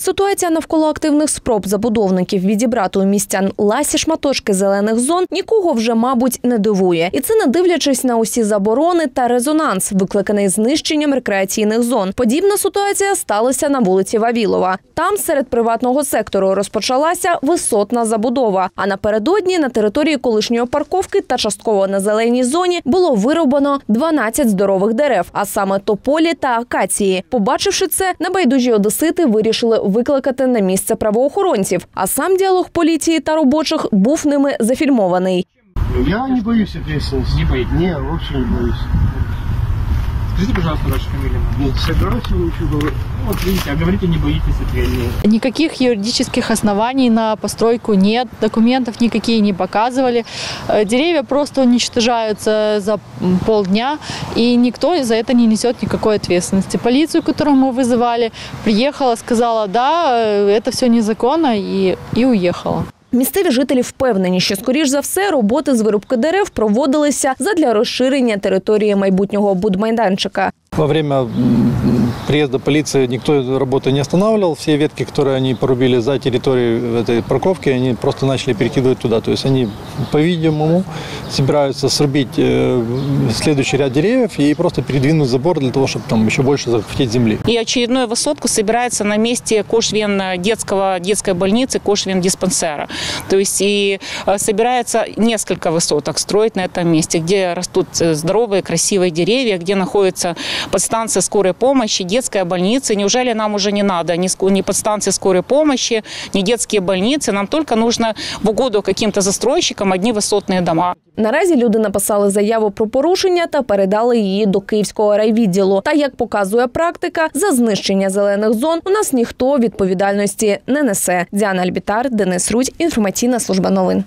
Ситуація навколо активних спроб забудовників відібрати у містян ласі шматочки зелених зон нікого вже, мабуть, не дивує. І це не дивлячись на усі заборони та резонанс, викликаний знищенням рекреаційних зон. Подібна ситуація сталася на вулиці Вавілова. Там серед приватного сектору розпочалася висотна забудова. А напередодні на території колишньої парковки та частково на зеленій зоні було вирубано 12 здорових дерев, а саме тополі та акації. Побачивши це, небайдужі одесити вирішили викликати на місце правоохоронців. А сам діалог поліції та робочих був ними зафільмований. Я не боюсь ответственности. Не боитесь? Не, вообще не боюсь. Скажите, пожалуйста, вашу фамилию. Ну, вот видите, а говорите, не боитесь ответить. Никаких юридических оснований на постройку нет, документов никакие не показывали. Э, Деревья просто уничтожаются за полдня, и никто за это не несет никакой ответственности. Полицию, которую мы вызывали, приехала, сказала, да, э, это все незаконно, и, и уехала. Місцеві жителі впевнені, що скоріш за все роботи з вирубки дерев проводилися задля розширення території майбутнього будмайданчика. Во время приезда полиции никто эту работу не останавливал. Все ветки, которые они порубили за территорией этой парковки, они просто начали перекидывать туда. То есть они, по-видимому, собираются срубить э, следующий ряд деревьев и просто передвинуть забор для того, чтобы там еще больше захватить земли. И очередную высотку собирается на месте Кошвен детского, детской больницы, Кошвен диспансера. То есть и э, собирается несколько высоток строить на этом месте, где растут э, здоровые, красивые деревья, где находится подстанция скорой помощи, детская больница. Неужели нам уже не надо ни, ску- ни подстанции скорой помощи, ни детские больницы? Нам только нужно в угоду каким-то застройщикам одни высотные дома. Наразі люди написали заяву про порушення та передали її до Київського райвідділу. Та як показує практика, за знищення зелених зон у нас ніхто відповідальності не несе. Діана Альбітар, Денис Рудь, інформаційна служба новин.